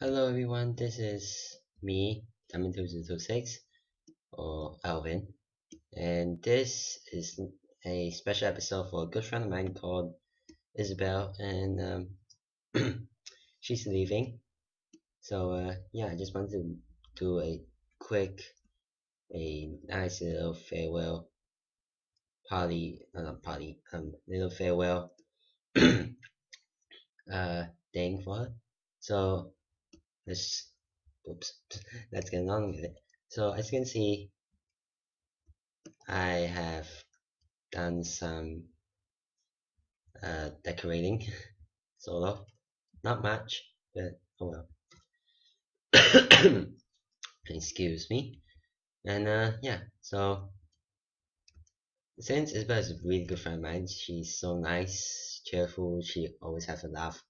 Hello everyone, this is me, Diamond2026, or Alvin, and this is a special episode for a good friend of mine called Isabelle, and um, she's leaving, so uh, yeah, I just wanted to do a quick, a nice little farewell party, uh, not party, um, little farewell uh, thing for her, so let's oops let's get on with it. So as you can see I have done some uh, decorating sort of not much but oh well. Excuse me. And uh, yeah so since Isabelle is a really good friend of mine she's so nice cheerful she always has a laugh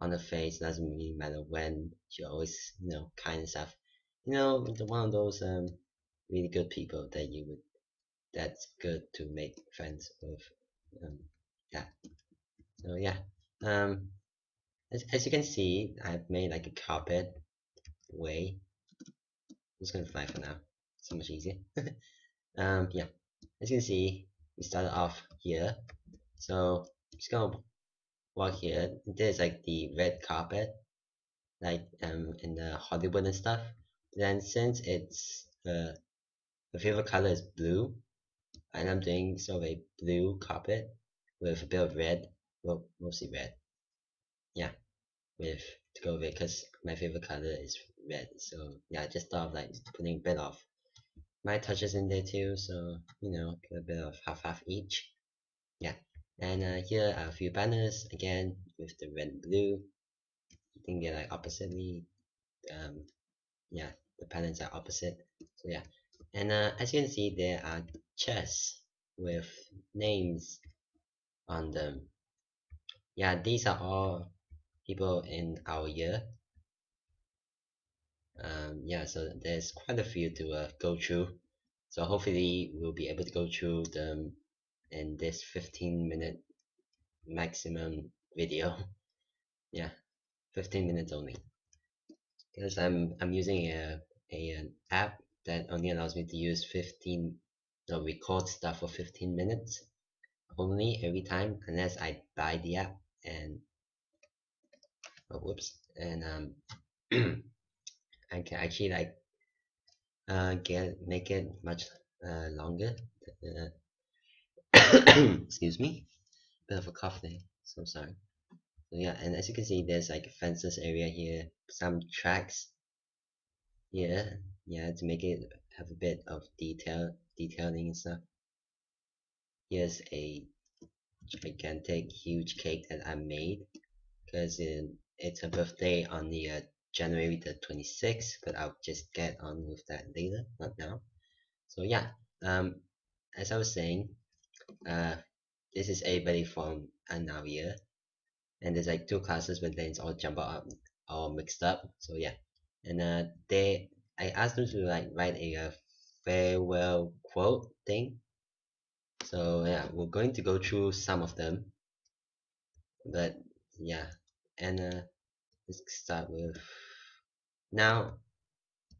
on the face doesn't really matter when she always you know kind of stuff. You know one of those um really good people that you would that's good to make friends with um yeah. So yeah um as, as you can see I've made like a carpet way. I'm just gonna fly for now. So much easier. Um yeah. As you can see we started off here. So just gonna walk here there's like the red carpet like um in the Hollywood and stuff. Then since it's uh the favorite color is blue and I'm doing sort of a blue carpet with a bit of red well mostly red. Yeah with to go with it because my favorite color is red. So yeah I just thought of like putting a bit of my touches in there too so you know a bit of half half each. Yeah and uh, here are a few banners again with the red and blue. I think they're like oppositely um yeah the patterns are opposite so yeah. And uh, as you can see there are chests with names on them. Yeah these are all people in our year. Um yeah so there's quite a few to uh, go through. So hopefully we'll be able to go through them in this 15 minute maximum video. Yeah 15 minutes only. Because I'm I'm using a, a an app that only allows me to use 15 no record stuff for 15 minutes only every time unless I buy the app and oh whoops and um I can actually like uh get make it much uh longer uh, excuse me. Bit of a cough there. So sorry. So yeah and as you can see there's like a fences area here some tracks. Here yeah to make it have a bit of detail detailing and stuff. Here's a gigantic huge cake that I made because it's a birthday on the uh, January the 26th but I'll just get on with that later not now. So yeah um as I was saying uh this is everybody from Anavia and there's like two classes but then it's all jumbled up all mixed up. So yeah. And uh they I asked them to like write a, a farewell quote thing. So yeah we're going to go through some of them. But yeah. And uh let's start with now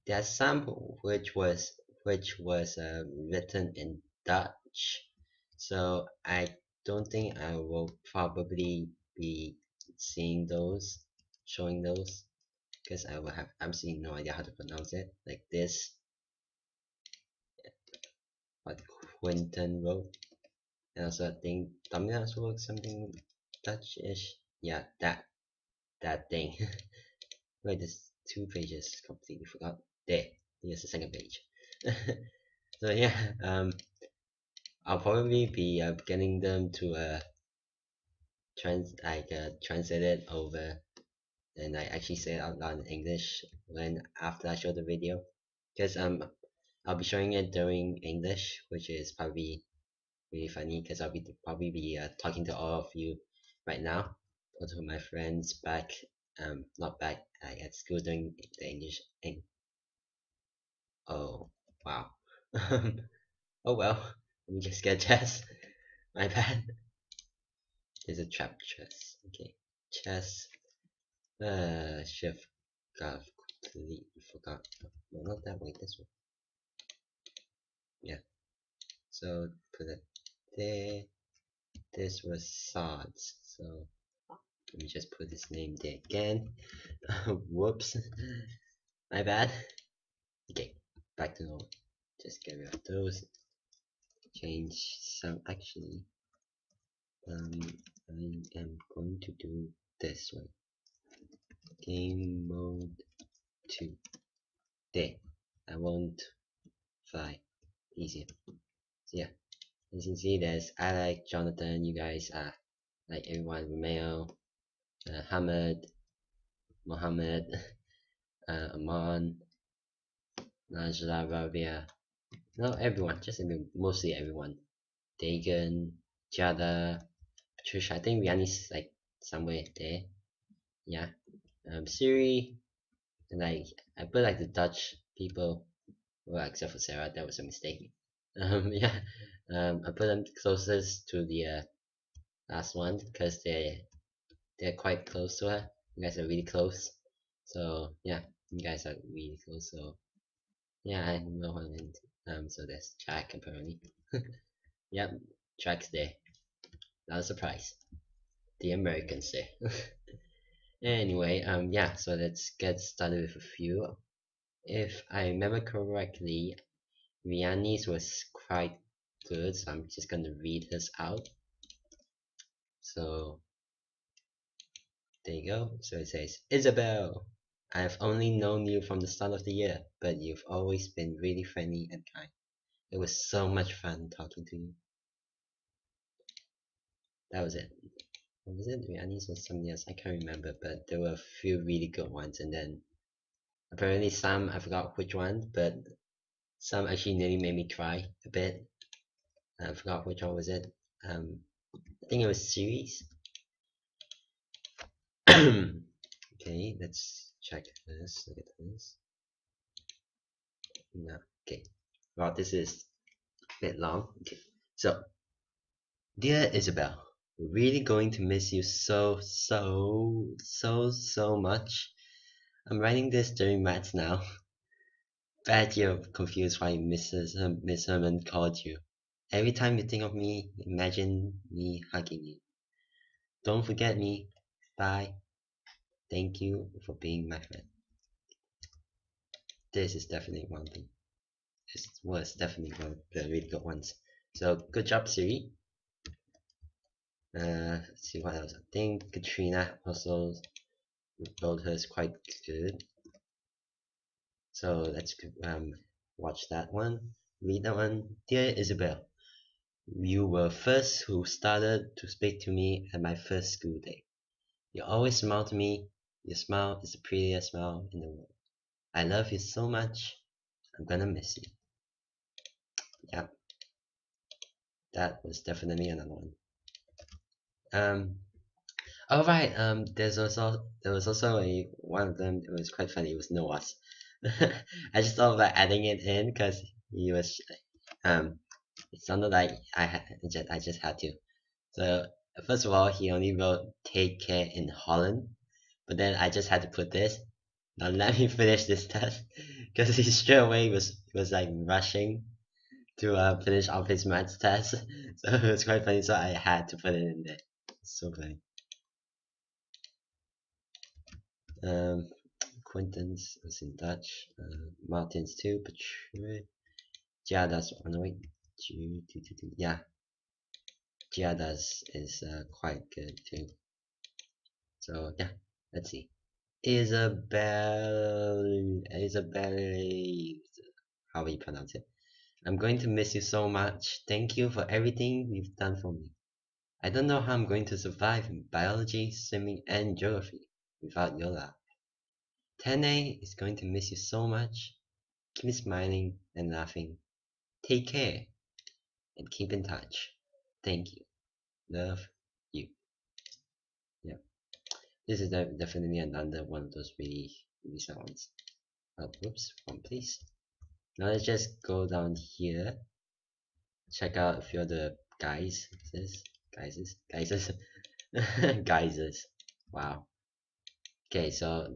there are some which was which was uh, written in Dutch so I don't think I will probably be seeing those showing those because I will have absolutely no idea how to pronounce it. Like this what Quinton wrote. And also I think Dominic's wrote something Dutch-ish. Yeah that that thing. Wait there's two pages completely forgot. There here's the second page. So yeah um I'll probably be uh, getting them to uh, trans like uh, translate it over and I actually say it out loud in English when after I show the video. Because um I'll be showing it during English which is probably really funny because I'll be probably be uh, talking to all of you right now or to my friends back um not back like at school doing the English thing oh wow. Oh well let me just get chest my bad there's a trap chest okay chest uh have God, completely forgot. No, not that way, this way. Yeah. So put it there. This was sods. So let me just put his name there again. Whoops. My bad. Okay, back to normal. Just get rid of those. Change some actually. Um, I am going to do this way Game mode 2. There. I won't fly. Easier. So yeah. As you can see there's like Jonathan, you guys are like everyone, Romeo, uh, Hamid, Mohammed, uh, Aman, Najla, Rabia, no everyone, just mostly everyone. Dagan, Jada, Patricia, I think Rihanna's like somewhere there. Yeah. Um Siri and like I put like the Dutch people well except for Sarah, that was a mistake. Um yeah. Um I put them closest to the uh, last one because they they're quite close to her. You guys are really close. So yeah, you guys are really close. So yeah, I know name. Um, so that's Jack apparently. yep, Jack's there. Not a surprise. The Americans there. anyway, um, yeah. So let's get started with a few. If I remember correctly, Rihanni's was quite good, so I'm just gonna read this out. So there you go. So it says, Isabelle, I have only known you from the start of the year, but you've always been really friendly and kind. It was so much fun talking to you. That was it. What was it? Rihanni's was something else. I can't remember, but there were a few really good ones, and then apparently some I forgot which one, but some actually nearly made me cry a bit. I forgot which one was it. Um, I think it was series. okay, let's check this. Look at this. No, okay. Well, this is a bit long. Okay, so dear Isabelle, we're really going to miss you so, so, so, so much. I'm writing this during maths now. Bet you're confused why Mrs. Her Miss Herman called you. Every time you think of me, imagine me hugging you. Don't forget me. Bye. Thank you for being my friend. This is definitely one thing. This was definitely one of the really good ones. So good job, Siri. Uh, let's see what else. I think Katrina also wrote hers quite good. So let's um watch that one. Read that one. Dear Isabelle, you were first who started to speak to me at my first school day. You always smiled to me your smile is the prettiest smile in the world. I love you so much. I'm gonna miss you. Yeah. That was definitely another one. Um all right. Um, there's also there was also a one of them. It was quite funny. It was Noah's. I just thought about adding it in because he was um. It sounded like I had just I just had to. So first of all, he only wrote "take care" in Holland, but then I just had to put this. Now let me finish this test because he straight away was was like rushing to uh, finish off his maths test. So it was quite funny. So I had to put it in there. It's so funny. Um, Quentin's was in Dutch. Uh, Martin's too. Patricia. Giada's on the way. Yeah. Giada's is uh, quite good too. So yeah. Let's see. Isabelle, Isabelle, how do you pronounce it. I'm going to miss you so much. Thank you for everything you've done for me. I don't know how I'm going to survive in biology, swimming, and geography without your love. Tene is going to miss you so much. Keep smiling and laughing. Take care and keep in touch. Thank you. Love, this is definitely another one of those really really sad ones uh, whoops one please now let's just go down here check out a few of the guys this guys guys guys wow okay so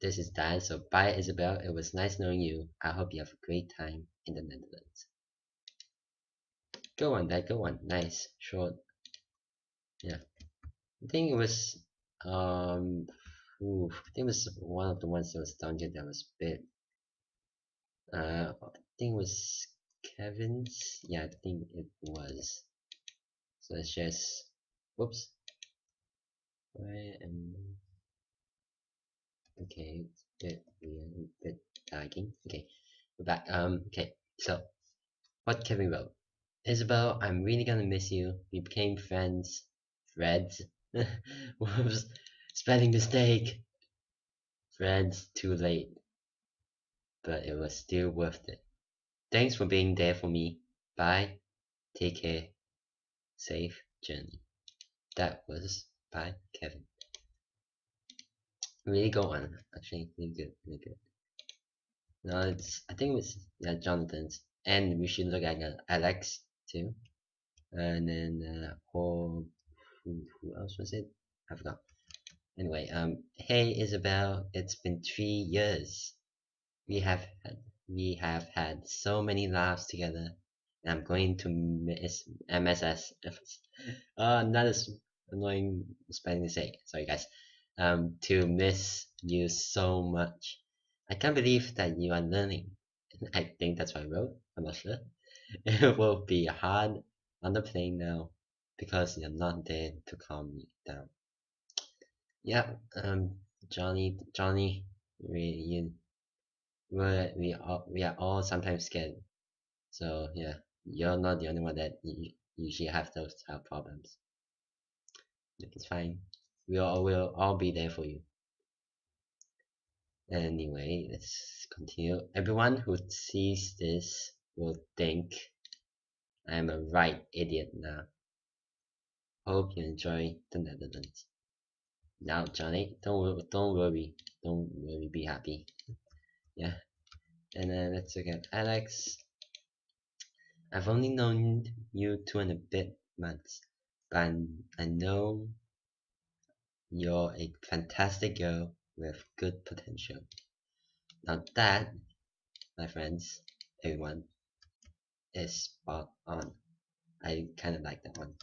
this is Dan. So bye, Isabelle. It was nice knowing you. I hope you have a great time in the Netherlands. Go on, Dad. Go on. Nice, short. Yeah, I think it was um, I think it was one of the ones that was dungeon that was bit. Uh, I think it was Kevin's. Yeah, I think it was. So let's just. Whoops. Where am okay it's a bit weird a bit lagging okay we're back um okay so what Kevin wrote Isabelle I'm really gonna miss you we became friends friends whoops spelling mistake friends too late. But it was still worth it. Thanks for being there for me. Bye. Take care. Safe journey. That was by Kevin. Really go on actually. Really good really good. No it's i think it's yeah jonathan's. And we should look at uh, alex too. And then uh who, who else was it i forgot anyway um hey isabelle it's been three years we have had we have had so many laughs together and i'm going to miss mss uh not as annoying spelling to say sorry guys um, to miss you so much. I can't believe that you are learning. I think that's what I wrote. I'm not sure. It will be hard on the plane now because you're not there to calm me down. Yeah, um, Johnny, Johnny, we you, we we all we are all sometimes scared. So yeah, you're not the only one that you usually have those of problems. It's fine we'll all, we'll all be there for you anyway let's continue everyone who sees this will think I'm a right idiot now hope you enjoy the Netherlands now Johnny don't don't worry don't worry be happy yeah and then let's look at Alex. I've only known you two and a bit months but I know you're a fantastic girl with good potential. Now that, my friends, everyone, is spot on. I kind of like that one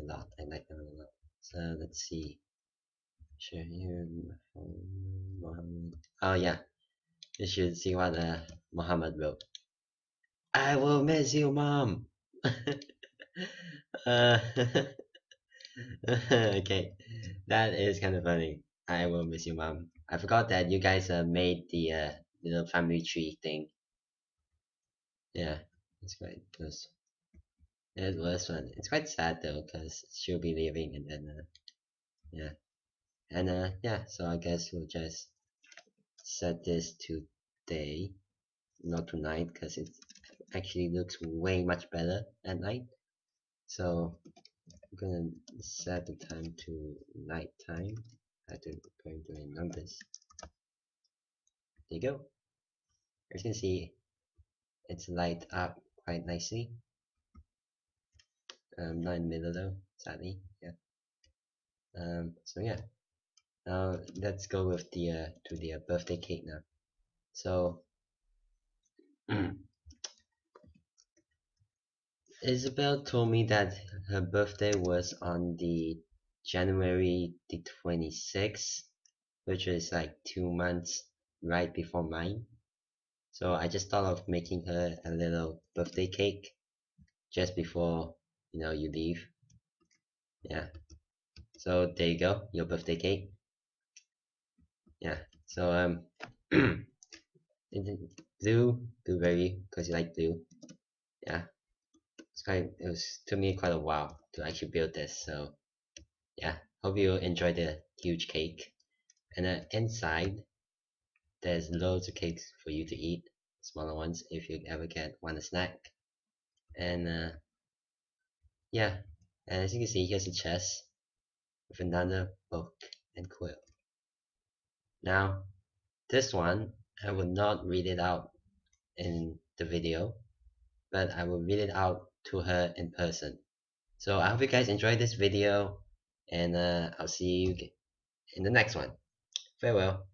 lot. I like one a lot. So let's see. Muhammad. Oh yeah, you should see what uh, Muhammad wrote. I will miss you, mom. uh, okay, that is kind of funny. I will miss you, mom. I forgot that you guys uh, made the uh, little family tree thing. Yeah, it's great. was it was one. It's quite sad though, cause she'll be leaving, and then uh, yeah, and uh, yeah. So I guess we'll just set this today, not tonight, cause it actually looks way much better at night. So I'm gonna set the time to night time. I don't going to numbers. There you go. As you can see, it's light up quite nicely. Um, not in the middle though, sadly. Yeah. Um, so yeah. Now let's go with the uh, to the uh, birthday cake now. So Isabelle told me that her birthday was on the January the 26th, which is like two months right before mine. So I just thought of making her a little birthday cake just before you know you leave. Yeah. So there you go, your birthday cake. Yeah. So um blue, blueberry, because you like blue. Yeah it's quite it was took me quite a while to actually build this so yeah hope you enjoy the huge cake and then inside there's loads of cakes for you to eat smaller ones if you ever get one a snack and uh, yeah and as you can see here's a chest with another book and quill now this one I will not read it out in the video but I will read it out to her in person. So I hope you guys enjoyed this video and uh, I'll see you in the next one. Farewell.